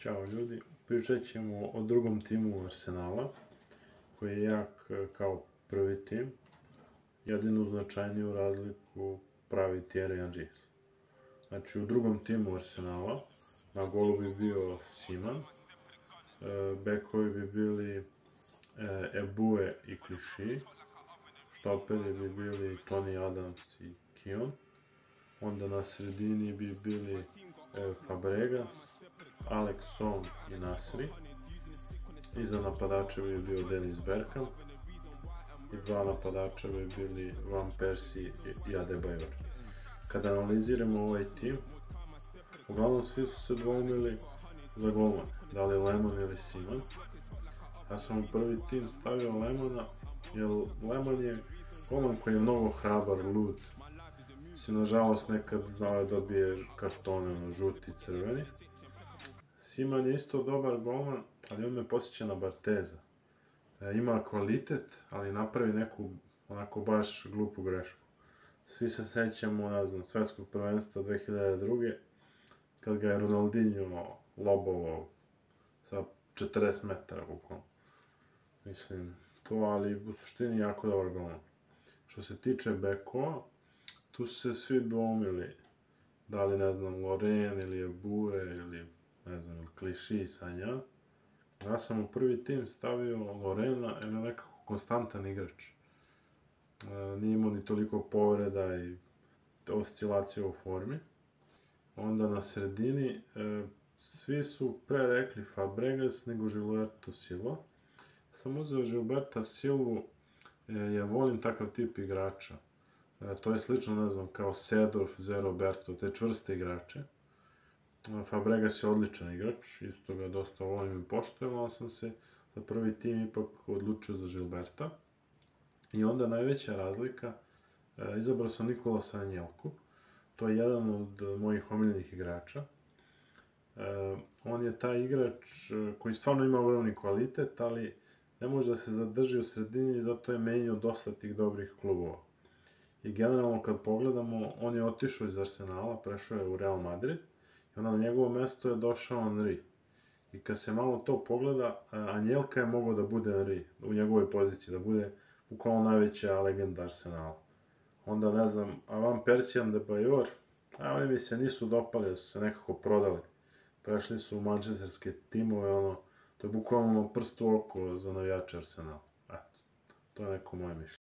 Ćao ljudi, pričat ćemo o drugom timu Arsenala, koji je jak e, kao prvi tim. Jedinu značajniju razliku pravi Thierry Henry. Znači, u drugom timu Arsenala na golu bi bio Siman, e, bekovi bi bili e, Ebue i Kliši, štoperi bi bili Tony Adams i Kion, onda na sredini bi bili Fabregas, Alex Song i Nasri. Iza napadača bi bio Denis Bergkamp i dva napadača bi bili Van Persie i Adebayor. Kada analiziramo ovaj tim, uglavnom svi su se dvoumili za golman, da li Lemon ili Simon. Ja sam u prvi tim stavio Lemona, jer Lemon je golman koji je mnogo hrabar, lud, si nažalost nekad znao da dobije kartone, žuti, crveni. Siman je isto dobar golman, ali on me posjeća na Barteza. E, ima kvalitet, ali napravi neku onako baš glupu grešku. Svi se sećamo, ne znam, svetskog prvenstva 2002. kad ga je Ronaldinho lobovao sa 40 metara bukvalno. Mislim, to, ali u suštini jako dobar golman. Što se tiče bekova, tu su se svi dvomili. Da li, ne znam, Loren ili Ebue ili ne znam, kliši Sanja. Ja sam u prvi tim stavio Lorena, jer je nekako konstantan igrač. E, nije imao ni toliko povreda i oscilacija u formi. Onda na sredini, e, svi su pre rekli Fabregas nego Gilberto Silva. Sam uzeo Gilberta Silvu, e, ja volim takav tip igrača. E, to je slično, ne znam, kao Sedorf, Zero Berto, te čvrste igrače. Fabregas je odličan igrač, isto ga dosta volim i poštojem, ali sam se za prvi tim ipak odlučio za Žilberta. I onda najveća razlika, e, izabrao sam Nikola Sanjelku, to je jedan od mojih omiljenih igrača. E, on je taj igrač e, koji stvarno ima ogromni kvalitet, ali ne može da se zadrži u sredini i zato je menio dosta tih dobrih klubova. I generalno kad pogledamo, on je otišao iz Arsenala, prešao je u Real Madrid, na njegovo mesto je došao Henry. I kad se malo to pogleda, Anjelka je mogao da bude Henry u njegovoj poziciji, da bude bukvalno najveća legenda Arsenala. Onda, ne znam, Van Persijan de Bajor, a oni mi se nisu dopali, da su se nekako prodali. Prešli su u mančesterske timove, ono, to je bukvalno prst u oko za navijače Arsenala. Eto, to je neko moje mišljenje.